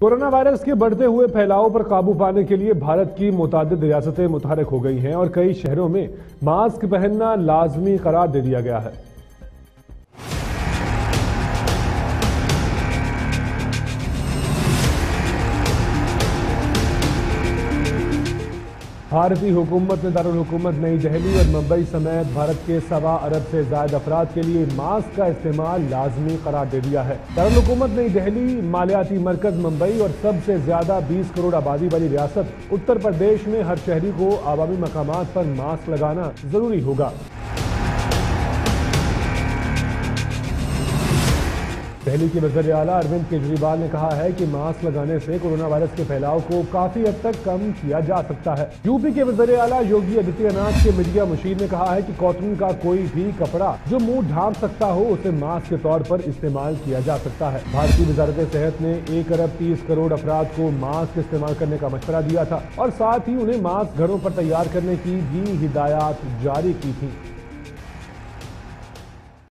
Corona virus کے بڑھتے ہوئے پھیلاؤ پر قابو پانے کے لیے بھارت کی متعدد ریاستیں متحرک ہو گئی ہیں اور کئی شہروں میں ماسک پہننا لازمی قرار دے دیا گیا ہے۔ بھارتی حکومت نے دارالحکومت نئی دہلی اور ممبئی سمیت بھارت کے سوا ارب سے زائد افراد کے لیے ماسک کا استعمال لازمی قرار دے دیا ہے۔ دارالحکومت نئی دہلی، مالیاتی مرکز ممبئی اور سب سے زیادہ بیس کروڑ آبادی والی ریاست اتر پردیش میں ہر شہری کو عوامی مقامات پر ماسک لگانا ضروری ہوگا۔ دہلی کے وزیر اعلیٰ اروند کیجریوال نے کہا ہے کہ ماسک لگانے سے کورونا وائرس کے پھیلاؤ کو کافی حد تک کم کیا جا سکتا ہے۔ یو پی کے وزیر اعلیٰ یوگی آدتیہ ناتھ کے میڈیا مشیر نے کہا ہے کہ کاٹن کا کوئی بھی کپڑا جو منہ ڈھانپ سکتا ہو، اسے ماسک کے طور پر استعمال کیا جا سکتا ہے۔ بھارتی وزارت صحت نے ایک ارب تیس کروڑ افراد کو ماسک استعمال کرنے کا مشورہ دیا تھا اور ساتھ ہی انہیں ماسک گھروں پر تیار کرنے کی بھی ہدایات جاری کی تھی